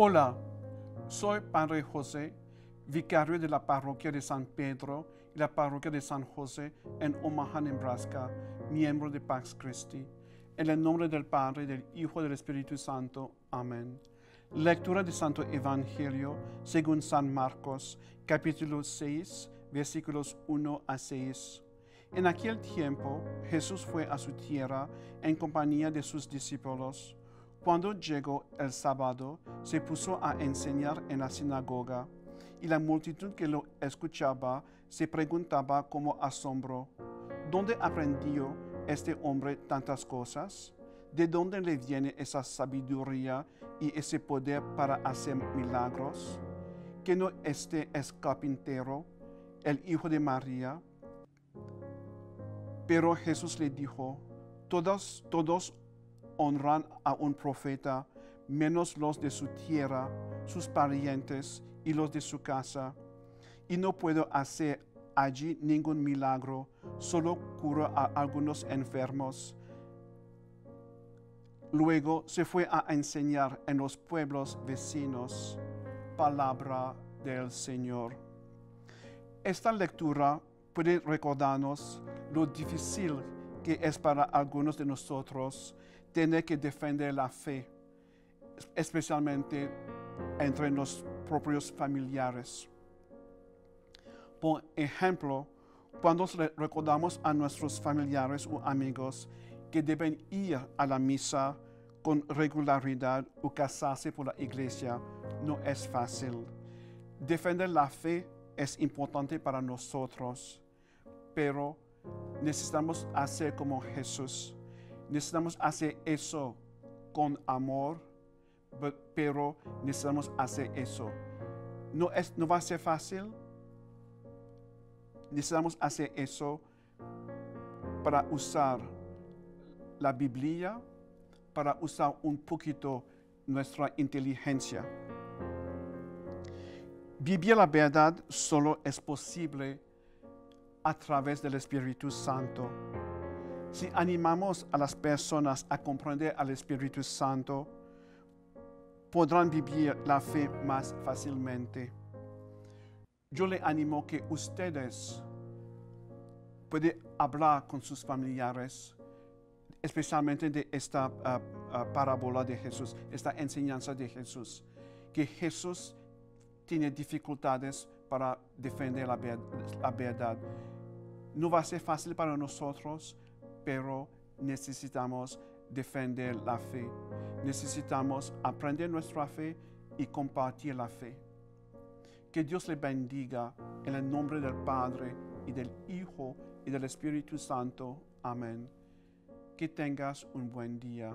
Hola, soy Padre José, vicario de la parroquia de San Pedro y la parroquia de San José en Omaha, Nebraska, miembro de Pax Christi. En el nombre del Padre, del Hijo y del Espíritu Santo. Amén. Lectura del Santo Evangelio según San Marcos, capítulo 6, versículos 1 a 6. En aquel tiempo Jesús fue a su tierra en compañía de sus discípulos. Cuando llegó el sábado, se puso a enseñar en la sinagoga, y la multitud que lo escuchaba se preguntaba como asombro, ¿dónde aprendió este hombre tantas cosas? ¿De dónde le viene esa sabiduría y ese poder para hacer milagros? ¿Que no este es carpintero, el hijo de María? Pero Jesús le dijo, todos, todos honran a un profeta, menos los de su tierra, sus parientes y los de su casa. Y no puedo hacer allí ningún milagro, solo curo a algunos enfermos. Luego se fue a enseñar en los pueblos vecinos. Palabra del Señor. Esta lectura puede recordarnos lo difícil que es para algunos de nosotros tener que defender la fe, especialmente entre los propios familiares. Por ejemplo, cuando recordamos a nuestros familiares o amigos que deben ir a la misa con regularidad o casarse por la iglesia, no es fácil. Defender la fe es importante para nosotros, pero necesitamos hacer como Jesús. Necesitamos hacer eso con amor, pero necesitamos hacer eso. No, es, no va a ser fácil. Necesitamos hacer eso para usar la Biblia, para usar un poquito nuestra inteligencia. Vivir la verdad solo es posible a través del Espíritu Santo. Si animamos a las personas a comprender al Espíritu Santo, podrán vivir la fe más fácilmente. Yo le animo que ustedes pueden hablar con sus familiares, especialmente de esta ah, ah, parábola de Jesús, esta enseñanza de Jesús, que Jesús tiene dificultades para defender la, la verdad. No va a ser fácil para nosotros, pero necesitamos defender la fe. Necesitamos aprender nuestra fe y compartir la fe. Que Dios le bendiga en el nombre del Padre y del Hijo y del Espíritu Santo. Amén. Que tengas un buen día.